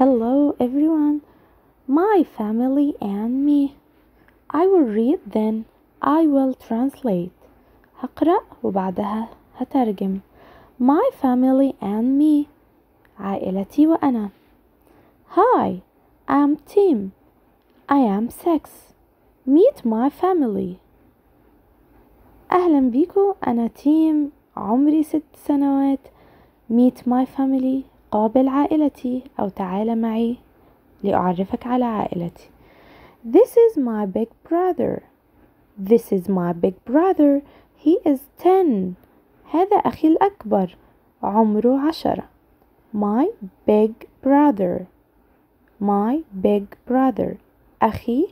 Hello everyone. My family and me. I will read then I will translate. هقرأ وبعدها هترجم. My family and me. عائلتي وأنا. Hi, I'm Tim. I am six. Meet my family. أهلا بيكو أنا تيم عمري ست سنوات Meet my family قابل عائلتي أو تعال معي لأعرفك على عائلتي This is my big brother This is my big brother He is ten هذا أخي الأكبر عمره عشرة My big brother My big brother أخي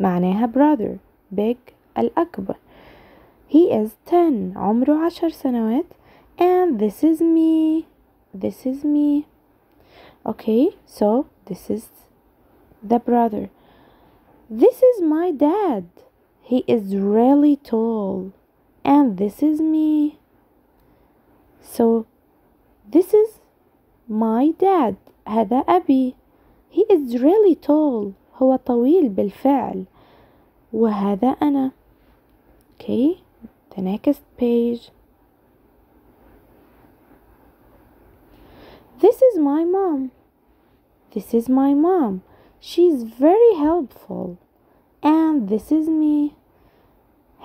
معناها brother big الأكبر He is ten عمره عشر سنوات and this is me this is me okay so this is the brother this is my dad he is really tall and this is me so this is my dad هذا أبي he is really tall هو طويل بالفعل وهذا أنا okay the next page This is my mom. This is my mom. She's very helpful. And this is me.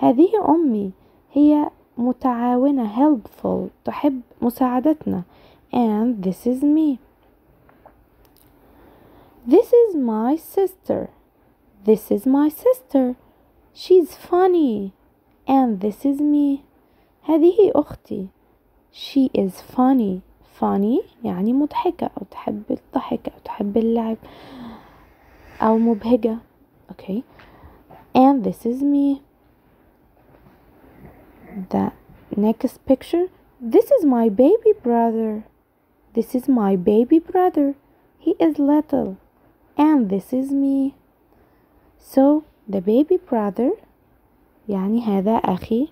هذه أمي. هي متعاونة helpful تحب مساعدتنا. And this is me. This is my sister. This is my sister. She's funny. And this is me. هذه أختي. She is funny. funny يعني مضحكة أو تحب الضحك أو تحب اللعب أو مبهجة okay and this is me the next picture this is my baby brother this is my baby brother he is little and this is me so the baby brother يعني هذا أخي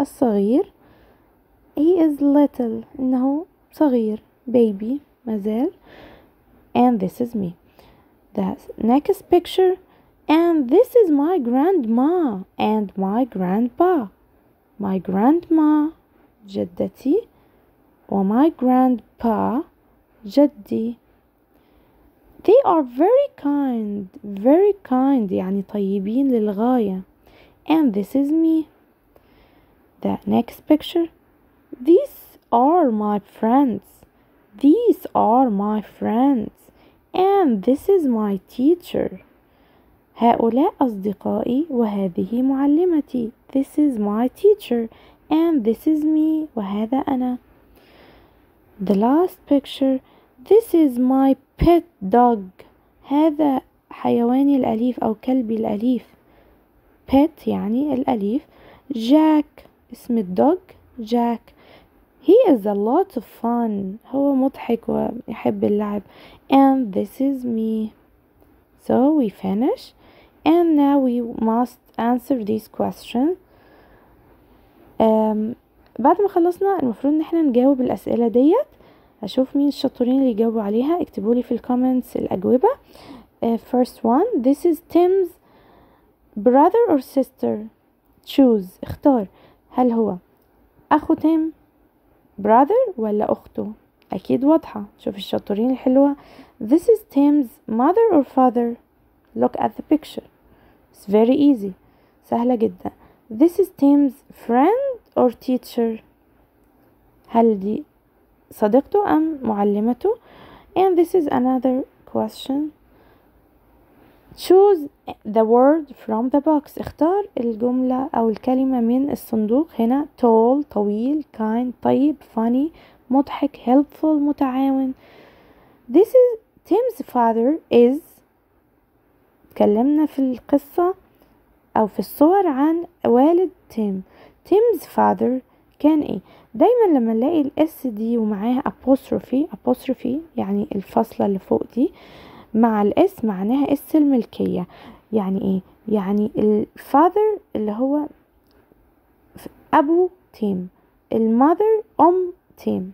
الصغير he is little إنه صغير baby مازال and this is me the next picture and this is my grandma and my grandpa my grandma جدتي و my grandpa جدي they are very kind very kind يعني طيبين للغاية and this is me the next picture these are my friends. These are my friends. And this is my teacher. هؤلاء أصدقائي وهذه معلمتي. This is my teacher. And this is me وهذا أنا. The last picture. This is my pet dog. هذا حيواني الأليف أو كلبي الأليف. Pet يعني الأليف. جاك اسم الدوج جاك. He is a lot of fun. هو مضحك ويحب اللعب. And this is me. So we finish. And now we must answer these questions. Um, بعد ما خلصنا المفروض ان احنا نجاوب الاسئله ديت هشوف مين الشطورين اللي يجاوبوا عليها اكتبوا لي في الكومنتس الاجوبه uh, first one this is Tim's brother or sister choose اختار هل هو اخو تيم brother ولا أخته أكيد واضحة شوف الشطورين الحلوة This is Tim's mother or father Look at the picture It's very easy سهلة جدا This is Tim's friend or teacher هل دي صديقته أم معلمته And this is another question Choose the word from the box. اختار الجملة أو الكلمة من الصندوق هنا. tall طويل kind طيب funny مضحك helpful متعاون. This is Tim's father is تكلمنا في القصة أو في الصور عن والد تيم Tim's father كان إيه؟ دايما لما نلاقي ال s دي ومعاها apostrophe apostrophe يعني الفاصلة اللي فوق دي مع ال s معناها s الملكية. يعني إيه؟ يعني ال father اللي هو أبو تيم ال mother أم تيم.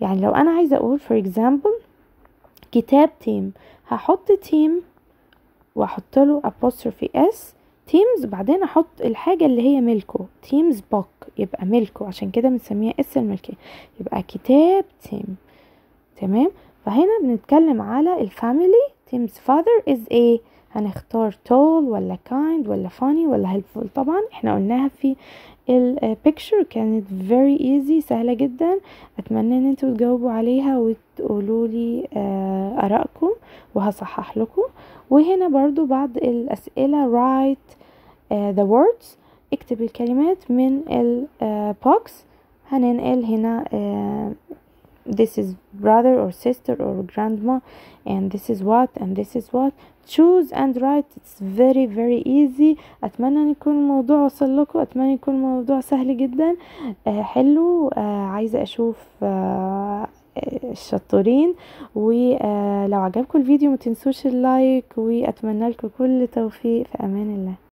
يعني لو أنا عايزة أقول for example كتاب تيم هحط تيم وأحط له apostrophe s Tim's بعدين أحط الحاجة اللي هي ملكه Tim's book يبقى ملكه عشان كده بنسميها s الملكية. يبقى كتاب تيم. تمام؟ فهنا بنتكلم على ال family Tim's father is a هنختار tall ولا kind ولا funny ولا helpful. طبعا إحنا قلناها في ال picture كانت very easy سهلة جدا. أتمنى إن أنتوا تجاوبوا عليها وتقولوا لي آه آرائكم وهصحح لكم. وهنا برضو بعض الأسئلة write uh, the words. اكتب الكلمات من ال box هننقل هنا this is brother or sister or grandma and this is what and this is what. Choose and write. It's very very easy. أتمنى إن يكون الموضوع وصل لكم. أتمنى يكون الموضوع سهل جدا. آه حلو. آه عايزة أشوف آه الشطورين. ولو عجبكم الفيديو متنسوش اللايك. وأتمنى لكم كل توفيق في أمان الله.